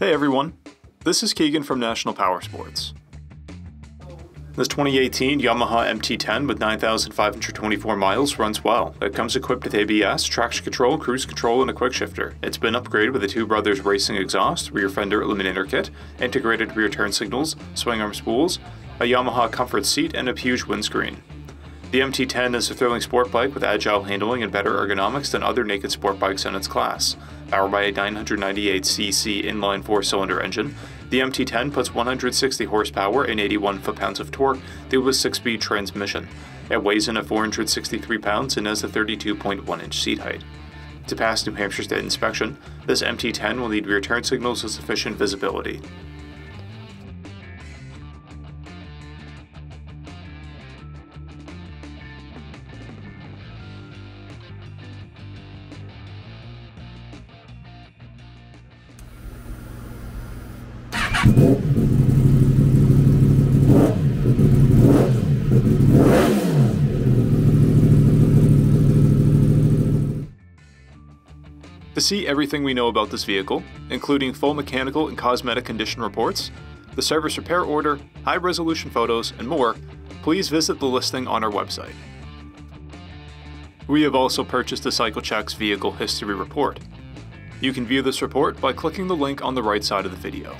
Hey everyone, this is Keegan from National Powersports. This 2018 Yamaha MT10 with 9,524 miles runs well. It comes equipped with ABS, traction control, cruise control, and a quick shifter. It's been upgraded with a Two Brothers Racing exhaust, rear fender illuminator kit, integrated rear turn signals, swing arm spools, a Yamaha comfort seat, and a huge windscreen. The MT10 is a thrilling sport bike with agile handling and better ergonomics than other naked sport bikes in its class. Powered by a 998cc inline four-cylinder engine, the MT10 puts 160 horsepower and 81 foot-pounds of torque through a 6-speed transmission. It weighs in at 463 pounds and has a 32.1-inch seat height. To pass New Hampshire State inspection, this MT10 will need rear turn signals with sufficient visibility. To see everything we know about this vehicle, including full mechanical and cosmetic condition reports, the service repair order, high resolution photos, and more, please visit the listing on our website. We have also purchased the CycleCheck's Vehicle History Report. You can view this report by clicking the link on the right side of the video.